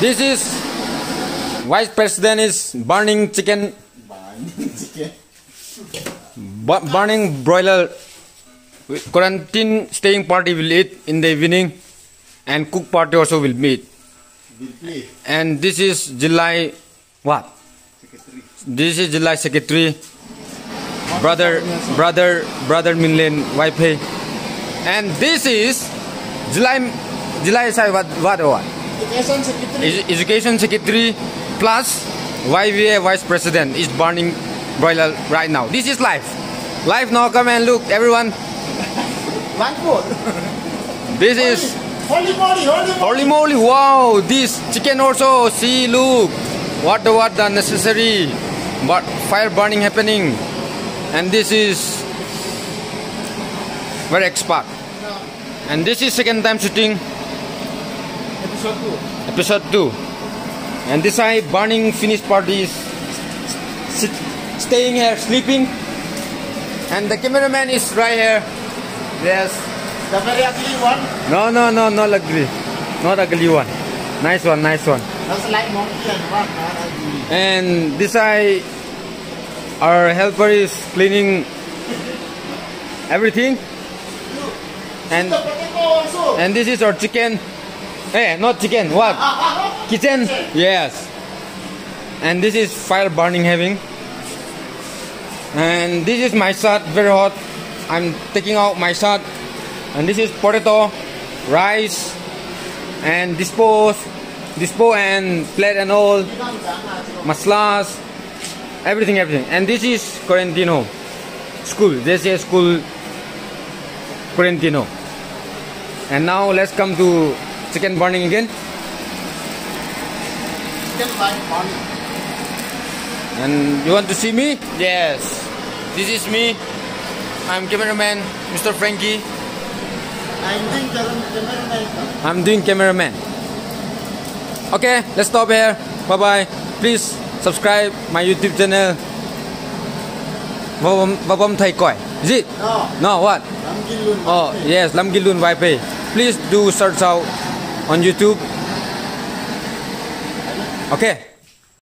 This is Vice President is burning chicken, bu- burning broiler. Quarantine staying party will eat in the evening, and cook party also will meet. And this is July what? This is July Secretary, brother, brother, brother Minlen Vaiphei, and this is July, July what what what? Education Secretary. Edu- Education Secretary plus YVA Vice President is burning broiler right now. This is live. Live now, come and look, everyone. One food. This is Holy moly, holy moly. holy moly! Wow, this chicken also. See, look, what the what the necessary, but fire burning happening, and this is very expert. And this is second time shooting Episode 2. episode two, and this I burning finished party is sit, staying here sleeping, and the cameraman is right here. Yes. The very ugly one. No, no, no, not ugly. Not ugly one. Nice one, nice one. That's like monkey and one. Not ugly. And this I, our helper is cleaning everything. And The potato also. and this is our chicken. Eh, not chicken. What? Kitchen. Yes. And this is fire burning having. And this is my shot, very hot. I'm taking out my shot. And this is potato, rice, and dispose, dispose and plate and all, maslas, everything, everything. And this is Corentino school. This is school Corentino. And now let's come to chicken burning again. Chicken like one. And you want to see me? Yes. This is me. I'm cameraman, Mr. Franky. I'm doing cameraman. I'm doing cameraman. Okay, let's stop here. Bye bye. Please subscribe my YouTube channel. Vabam Vabam Thai Koi. Is it? No. No, what? Lam Ginlun. Oh, yes, Lam Ginlun Vaiphei. Please do search out on YouTube. Okay.